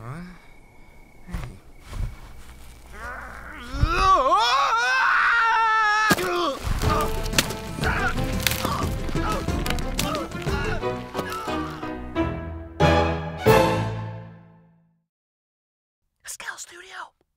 Huh? Pascal Studio.